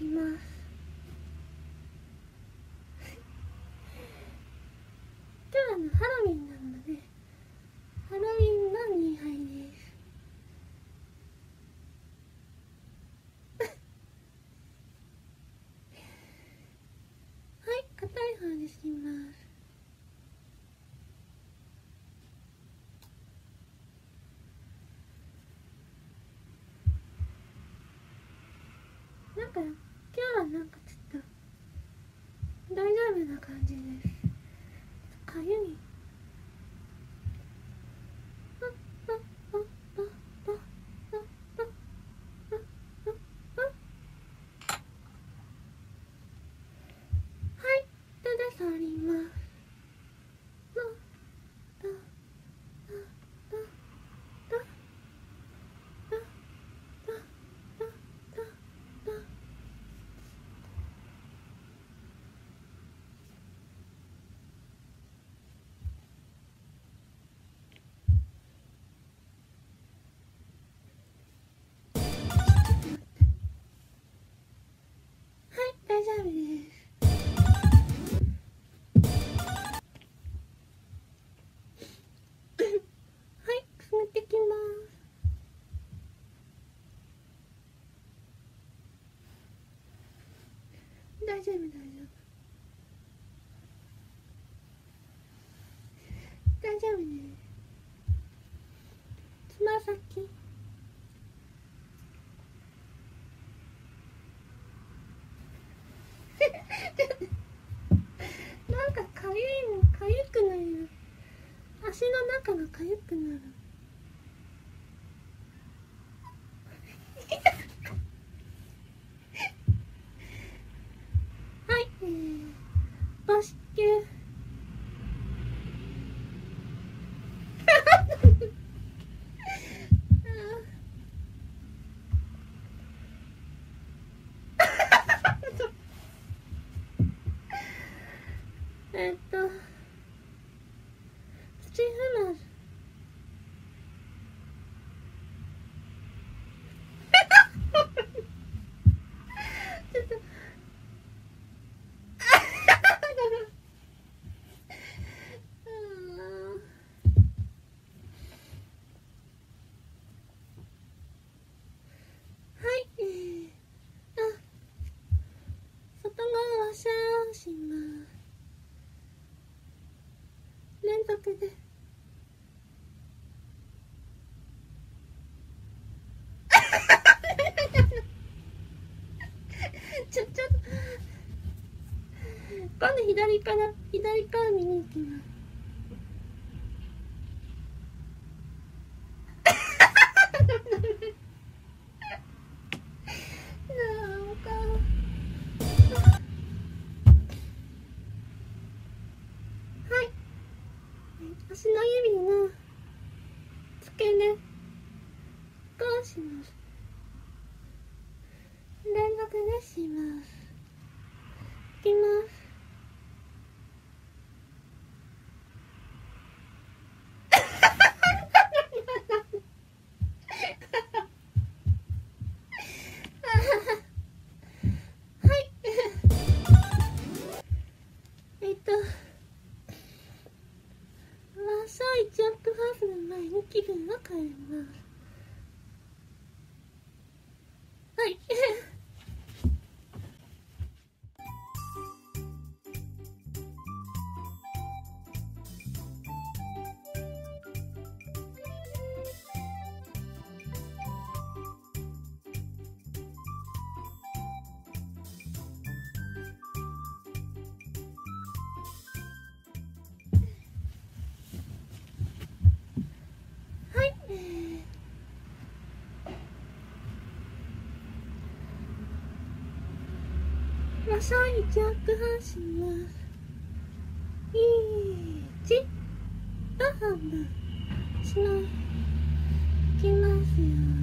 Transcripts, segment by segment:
きます今日はあのハロウィンなのでハロウィンの2杯ですはい硬い方にしますなんか丈夫ね。つま先。なんかかゆいのかゆくなる。足の中がかゆくなるはいえー、バスケえっと土フラスちょっとうんはいえー、あ外側はシャーします連続でちょちょっと。今度左から左から見に行きます。ハーフの前に気分を変えます。細い半橋はいちごしなきますよ。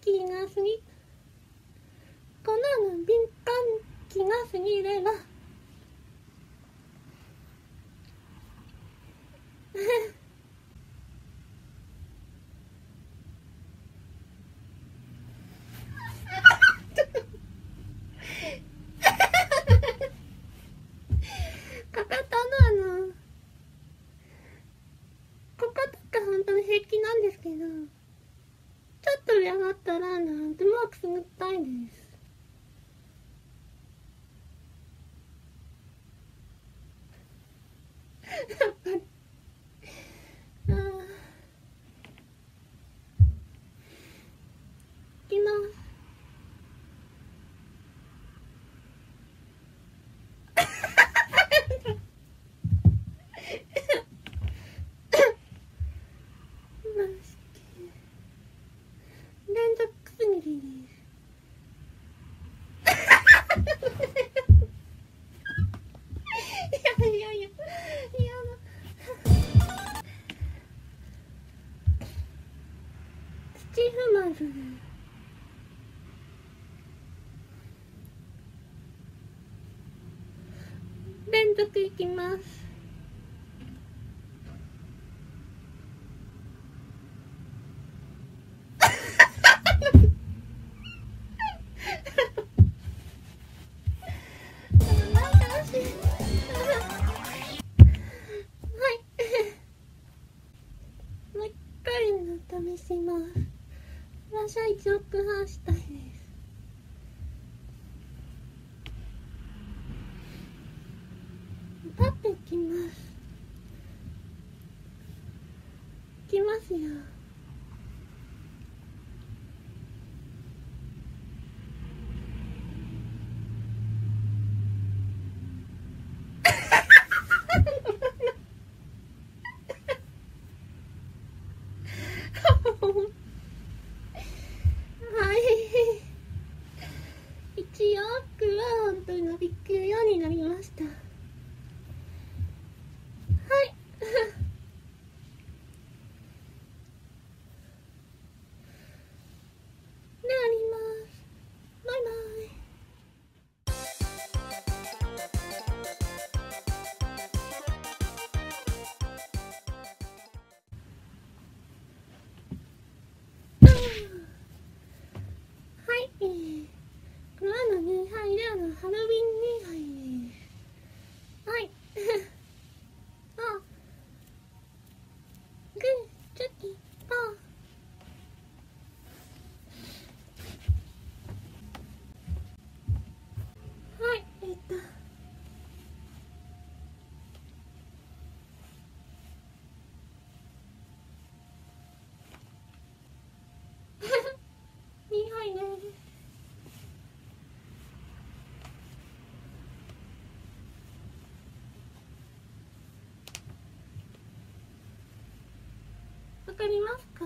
気が過ぎ粉の敏感気がすぎれば。連続す。ぎりです。連続いきます。試します。私は1億半した。きますよ。かりますか？